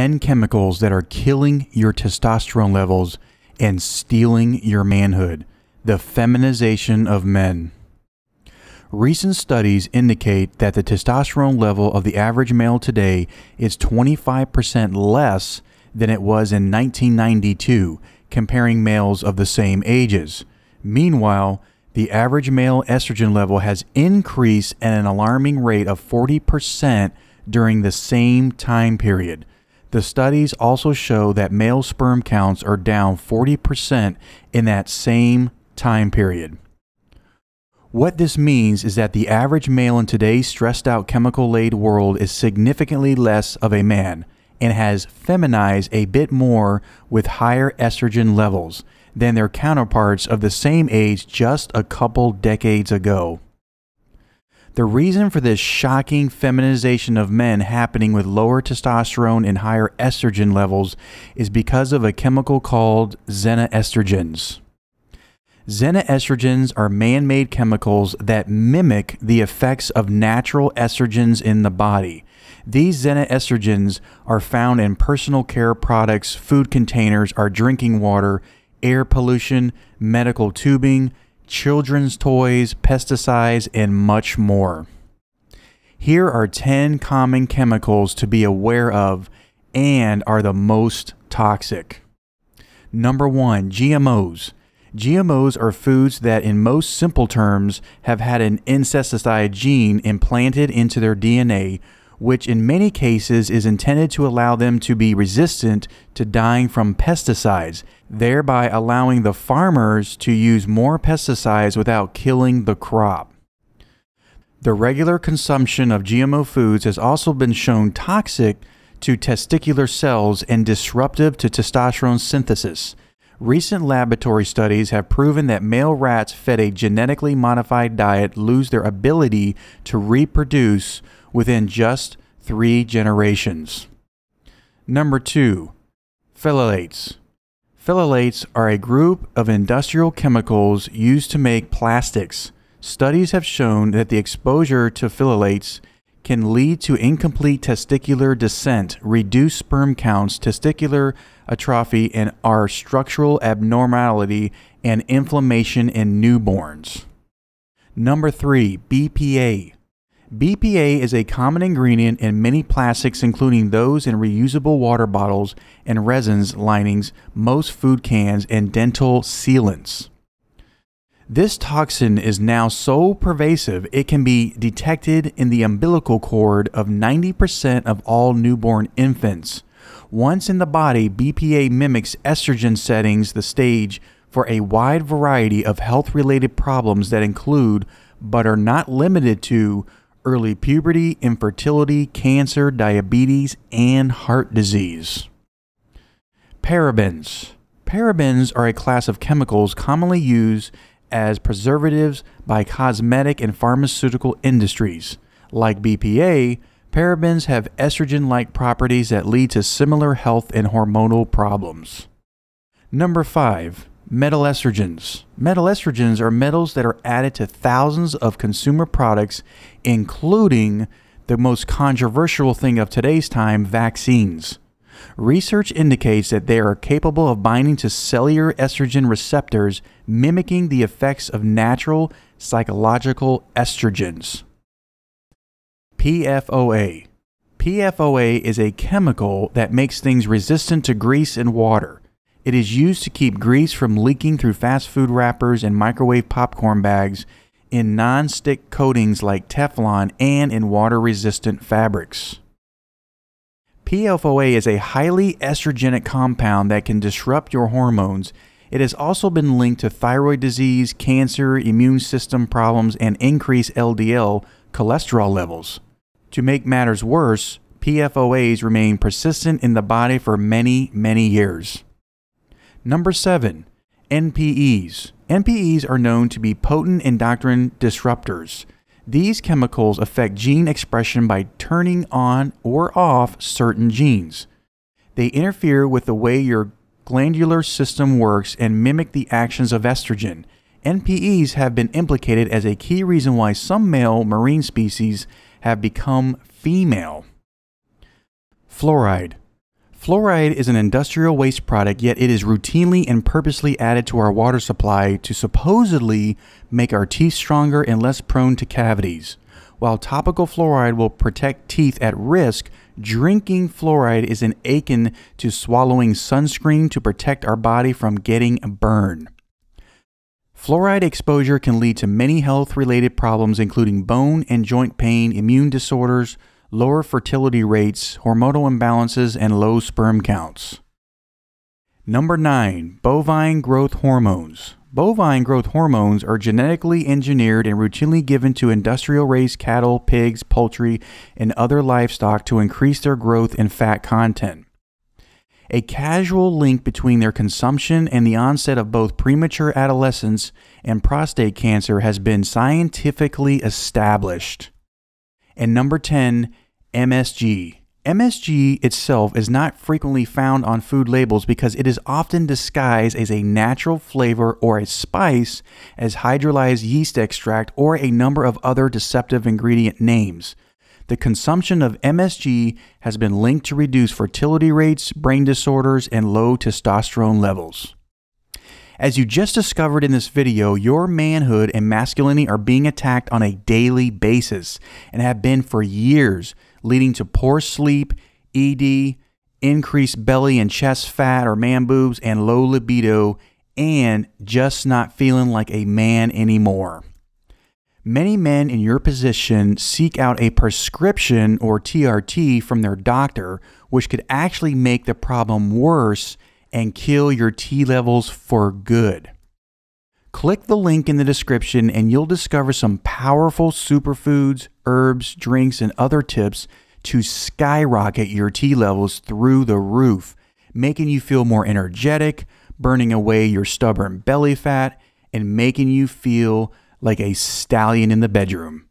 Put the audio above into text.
10 chemicals that are killing your testosterone levels and stealing your manhood. The feminization of men. Recent studies indicate that the testosterone level of the average male today is 25% less than it was in 1992, comparing males of the same ages. Meanwhile, the average male estrogen level has increased at an alarming rate of 40% during the same time period. The studies also show that male sperm counts are down 40% in that same time period. What this means is that the average male in today's stressed out chemical laden world is significantly less of a man and has feminized a bit more with higher estrogen levels than their counterparts of the same age just a couple decades ago. The reason for this shocking feminization of men happening with lower testosterone and higher estrogen levels is because of a chemical called xenoestrogens. Xenoestrogens are man made chemicals that mimic the effects of natural estrogens in the body. These xenoestrogens are found in personal care products, food containers, our drinking water, air pollution, medical tubing, children's toys, pesticides, and much more. Here are 10 common chemicals to be aware of and are the most toxic. Number one, GMOs. GMOs are foods that, in most simple terms, have had an insecticide gene implanted into their DNA, which in many cases is intended to allow them to be resistant to dying from pesticides, thereby allowing the farmers to use more pesticides without killing the crop. The regular consumption of GMO foods has also been shown toxic to testicular cells and disruptive to testosterone synthesis. Recent laboratory studies have proven that male rats fed a genetically modified diet lose their ability to reproduce within just three generations. Number two, phthalates. Phthalates are a group of industrial chemicals used to make plastics. Studies have shown that the exposure to phthalates can lead to incomplete testicular descent, reduced sperm counts, testicular atrophy, and are structural abnormality and inflammation in newborns. Number three, BPA. BPA is a common ingredient in many plastics, including those in reusable water bottles and resins linings, most food cans, and dental sealants. This toxin is now so pervasive it can be detected in the umbilical cord of 90% of all newborn infants. Once in the body, BPA mimics estrogen settings the stage for a wide variety of health related problems that include, but are not limited to, early puberty, infertility, cancer, diabetes, and heart disease. Parabens. Parabens are a class of chemicals commonly used as preservatives by cosmetic and pharmaceutical industries. Like BPA, parabens have estrogen like properties that lead to similar health and hormonal problems. Number 5. Metal estrogens. Metal estrogens are metals that are added to thousands of consumer products, including the most controversial thing of today's time vaccines. Research indicates that they are capable of binding to cellular estrogen receptors, mimicking the effects of natural psychological estrogens. PFOA. PFOA is a chemical that makes things resistant to grease and water. It is used to keep grease from leaking through fast food wrappers and microwave popcorn bags in non-stick coatings like Teflon and in water-resistant fabrics. PFOA is a highly estrogenic compound that can disrupt your hormones. It has also been linked to thyroid disease, cancer, immune system problems, and increased LDL cholesterol levels. To make matters worse, PFOAs remain persistent in the body for many, many years. Number seven, NPEs. NPEs are known to be potent endocrine disruptors. These chemicals affect gene expression by turning on or off certain genes. They interfere with the way your glandular system works and mimic the actions of estrogen. NPEs have been implicated as a key reason why some male marine species have become female. Fluoride. Fluoride is an industrial waste product, yet it is routinely and purposely added to our water supply to supposedly make our teeth stronger and less prone to cavities. While topical fluoride will protect teeth at risk, drinking fluoride is an akin to swallowing sunscreen to protect our body from getting burned. Fluoride exposure can lead to many health related problems, including bone and joint pain, immune disorders, lower fertility rates, hormonal imbalances, and low sperm counts. Number 9. Bovine growth hormones. Bovine growth hormones are genetically engineered and routinely given to industrial raised cattle, pigs, poultry, and other livestock to increase their growth and fat content. A casual link between their consumption and the onset of both premature adolescence and prostate cancer has been scientifically established. And number 10, MSG. MSG itself is not frequently found on food labels because it is often disguised as a natural flavor or a spice as hydrolyzed yeast extract or a number of other deceptive ingredient names. The consumption of MSG has been linked to reduced fertility rates, brain disorders, and low testosterone levels. As you just discovered in this video, your manhood and masculinity are being attacked on a daily basis and have been for years, leading to poor sleep, ED, increased belly and chest fat or man boobs, and low libido, and just not feeling like a man anymore. Many men in your position seek out a prescription or TRT from their doctor, which could actually make the problem worse and kill your T levels for good. Click the link in the description and you'll discover some powerful superfoods, herbs, drinks, and other tips to skyrocket your T levels through the roof, making you feel more energetic, burning away your stubborn belly fat, and making you feel like a stallion in the bedroom.